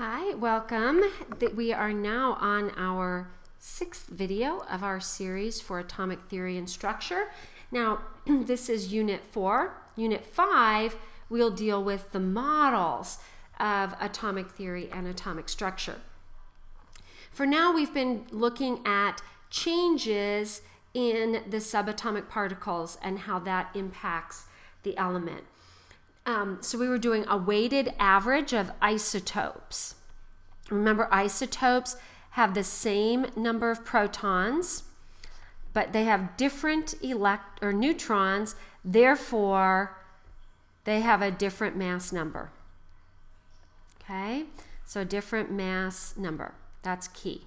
Hi, welcome. We are now on our sixth video of our series for atomic theory and structure. Now, this is unit four. Unit five, we'll deal with the models of atomic theory and atomic structure. For now, we've been looking at changes in the subatomic particles and how that impacts the element. Um, so we were doing a weighted average of isotopes. Remember, isotopes have the same number of protons, but they have different elect or neutrons, therefore they have a different mass number. Okay? So a different mass number. That's key.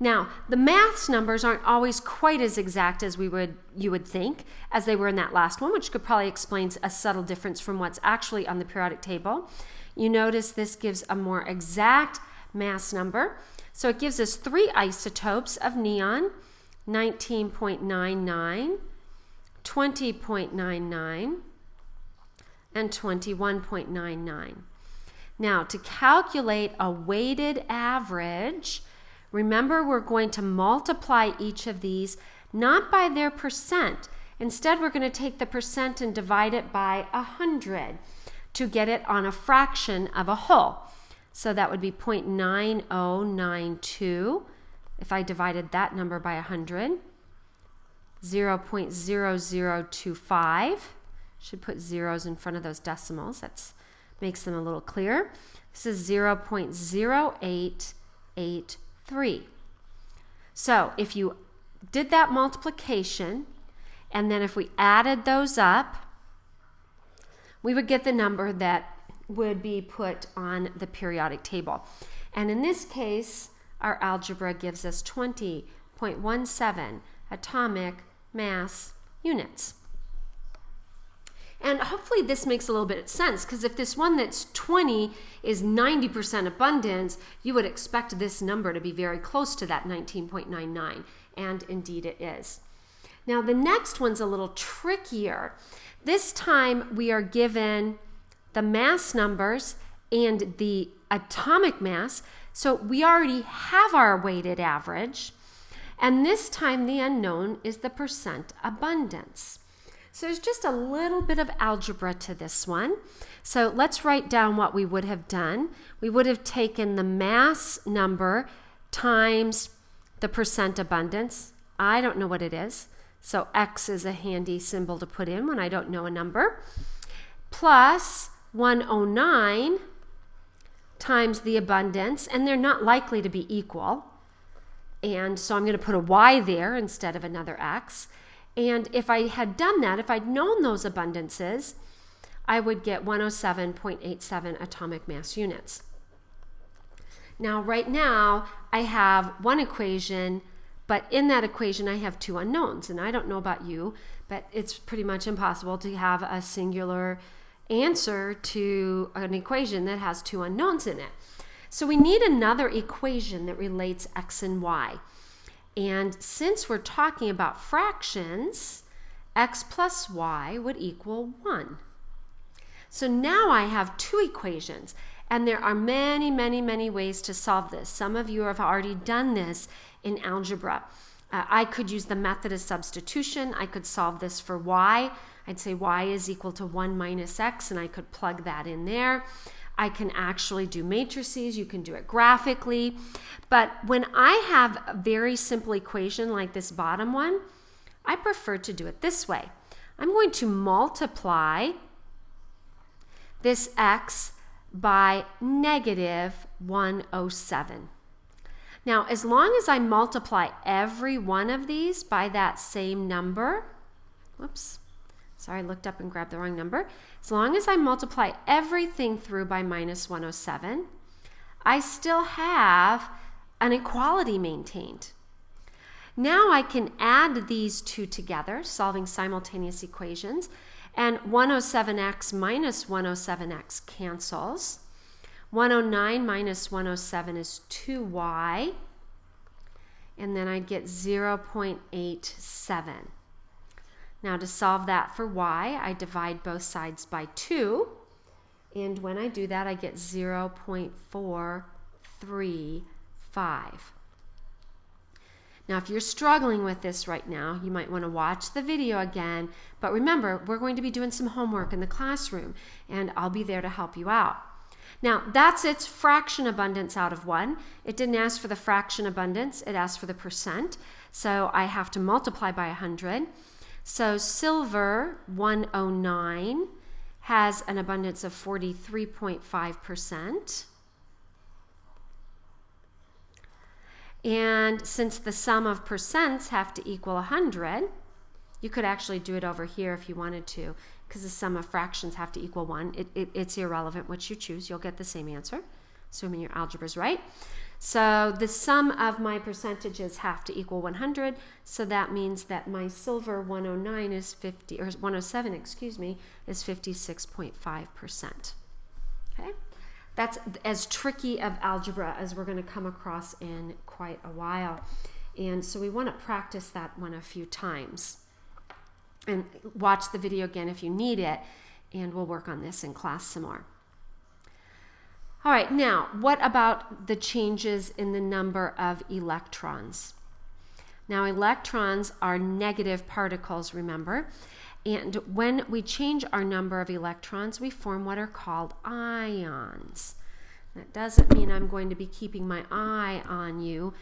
Now, the mass numbers aren't always quite as exact as we would you would think as they were in that last one, which could probably explain a subtle difference from what's actually on the periodic table. You notice this gives a more exact mass number. So it gives us three isotopes of neon, 19.99, 20.99, and 21.99. Now, to calculate a weighted average, Remember, we're going to multiply each of these not by their percent. Instead, we're going to take the percent and divide it by 100 to get it on a fraction of a whole. So that would be 0.9092 if I divided that number by 100. 0.0025. Should put zeros in front of those decimals. That makes them a little clearer. This is 0.0888 3. So if you did that multiplication, and then if we added those up, we would get the number that would be put on the periodic table. And in this case, our algebra gives us 20.17 atomic mass units. And hopefully this makes a little bit of sense because if this one that's 20 is 90% abundance, you would expect this number to be very close to that 19.99. And indeed it is. Now the next one's a little trickier. This time we are given the mass numbers and the atomic mass. So we already have our weighted average. And this time the unknown is the percent abundance. So there's just a little bit of algebra to this one. So let's write down what we would have done. We would have taken the mass number times the percent abundance. I don't know what it is. So X is a handy symbol to put in when I don't know a number. Plus 109 times the abundance, and they're not likely to be equal. And so I'm going to put a Y there instead of another X. And if I had done that, if I'd known those abundances, I would get 107.87 atomic mass units. Now, right now, I have one equation, but in that equation, I have two unknowns. And I don't know about you, but it's pretty much impossible to have a singular answer to an equation that has two unknowns in it. So we need another equation that relates x and y. And since we're talking about fractions, x plus y would equal 1. So now I have two equations, and there are many, many, many ways to solve this. Some of you have already done this in algebra. Uh, I could use the method of substitution. I could solve this for y. I'd say y is equal to 1 minus x, and I could plug that in there. I can actually do matrices, you can do it graphically. But when I have a very simple equation like this bottom one, I prefer to do it this way. I'm going to multiply this x by negative 107. Now, as long as I multiply every one of these by that same number, whoops, Sorry, I looked up and grabbed the wrong number. As long as I multiply everything through by minus 107, I still have an equality maintained. Now I can add these two together, solving simultaneous equations, and 107x minus 107x cancels. 109 minus 107 is 2y, and then I get 0.87. Now to solve that for y, I divide both sides by 2, And when I do that, I get 0.435. Now, if you're struggling with this right now, you might want to watch the video again. But remember, we're going to be doing some homework in the classroom, and I'll be there to help you out. Now, that's its fraction abundance out of 1. It didn't ask for the fraction abundance, it asked for the percent. So I have to multiply by 100. So silver 109 has an abundance of 43.5%. And since the sum of percents have to equal 100, you could actually do it over here if you wanted to, because the sum of fractions have to equal 1. It, it, it's irrelevant which you choose. You'll get the same answer, assuming your algebra is right. So the sum of my percentages have to equal 100. So that means that my silver 109 is 50, or 107, excuse me, is 56.5%. Okay? That's as tricky of algebra as we're going to come across in quite a while. And so we want to practice that one a few times. And watch the video again if you need it, and we'll work on this in class some more. All right, now, what about the changes in the number of electrons? Now, electrons are negative particles, remember? And when we change our number of electrons, we form what are called ions. That doesn't mean I'm going to be keeping my eye on you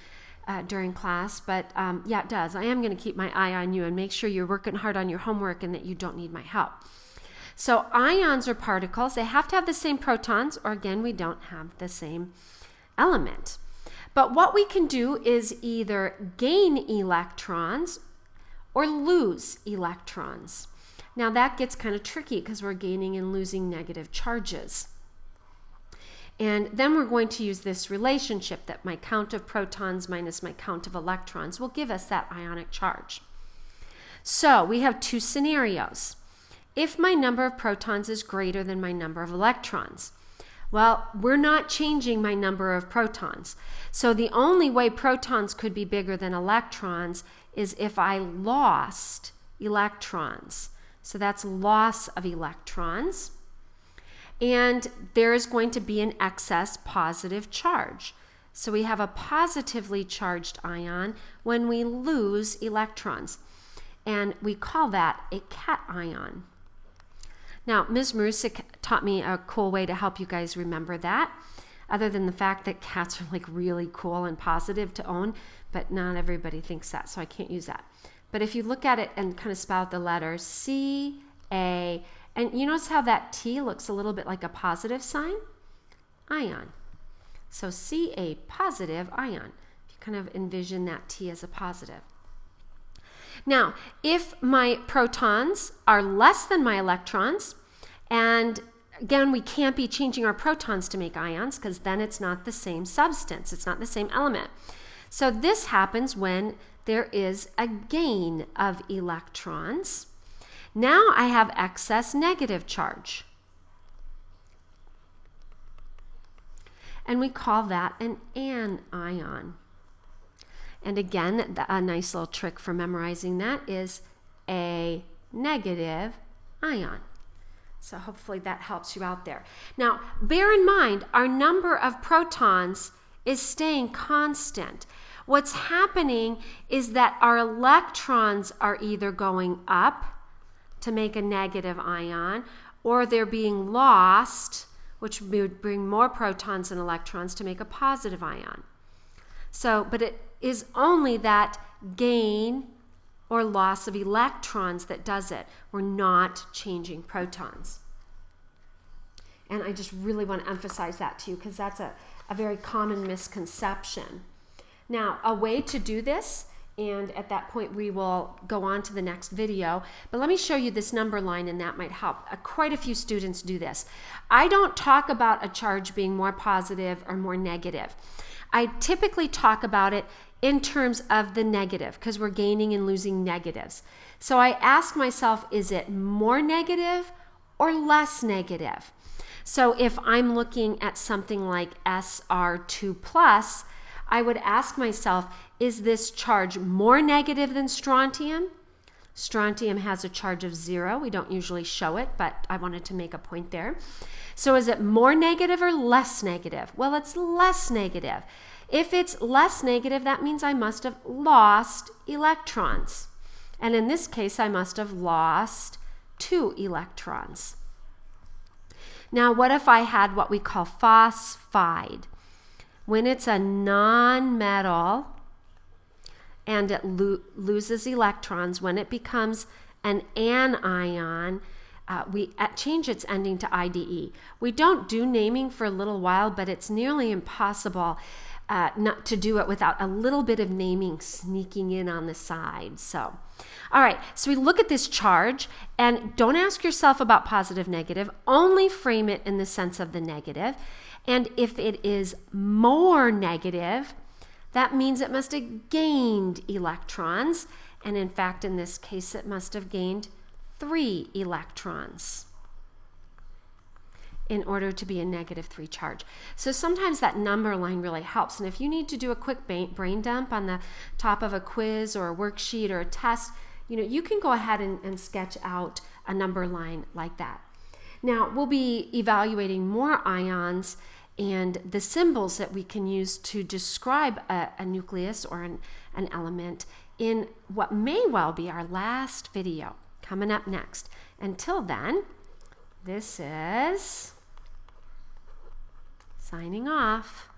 uh, during class, but um, yeah, it does. I am going to keep my eye on you and make sure you're working hard on your homework and that you don't need my help. So, ions are particles. They have to have the same protons, or again, we don't have the same element. But what we can do is either gain electrons or lose electrons. Now that gets kind of tricky because we're gaining and losing negative charges. And then we're going to use this relationship that my count of protons minus my count of electrons will give us that ionic charge. So we have two scenarios. If my number of protons is greater than my number of electrons, well, we're not changing my number of protons. So the only way protons could be bigger than electrons is if I lost electrons. So that's loss of electrons. And there is going to be an excess positive charge. So we have a positively charged ion when we lose electrons. And we call that a cation. Now, Ms. Marusik taught me a cool way to help you guys remember that, other than the fact that cats are like really cool and positive to own, but not everybody thinks that, so I can't use that. But if you look at it and kind of spell out the letters C, A, and you notice how that T looks a little bit like a positive sign? Ion. So Ca positive ion. If you kind of envision that T as a positive. Now, if my protons are less than my electrons, and again, we can't be changing our protons to make ions because then it's not the same substance, it's not the same element. So this happens when there is a gain of electrons. Now I have excess negative charge. And we call that an anion. And again, a nice little trick for memorizing that is a negative ion. So hopefully that helps you out there. Now, bear in mind, our number of protons is staying constant. What's happening is that our electrons are either going up to make a negative ion or they're being lost, which would bring more protons and electrons to make a positive ion. So, but it is only that gain or loss of electrons that does it. We're not changing protons. And I just really want to emphasize that to you because that's a, a very common misconception. Now, a way to do this, and at that point we will go on to the next video, but let me show you this number line and that might help. Uh, quite a few students do this. I don't talk about a charge being more positive or more negative. I typically talk about it in terms of the negative because we're gaining and losing negatives. So I ask myself, is it more negative or less negative? So if I'm looking at something like SR2 plus, I would ask myself, is this charge more negative than strontium Strontium has a charge of zero. We don't usually show it, but I wanted to make a point there. So is it more negative or less negative? Well, it's less negative. If it's less negative, that means I must have lost electrons. And in this case, I must have lost two electrons. Now, what if I had what we call phosphide? When it's a non-metal and it lo loses electrons, when it becomes an anion, uh, we change its ending to IDE. We don't do naming for a little while, but it's nearly impossible uh, not to do it without a little bit of naming sneaking in on the side. So, all right, so we look at this charge and don't ask yourself about positive, negative, only frame it in the sense of the negative. And if it is more negative, that means it must have gained electrons. And in fact, in this case, it must have gained three electrons in order to be a negative 3 charge. So sometimes that number line really helps. And if you need to do a quick brain dump on the top of a quiz or a worksheet or a test, you know, you can go ahead and, and sketch out a number line like that. Now, we'll be evaluating more ions and the symbols that we can use to describe a, a nucleus or an, an element in what may well be our last video coming up next. Until then, this is signing off.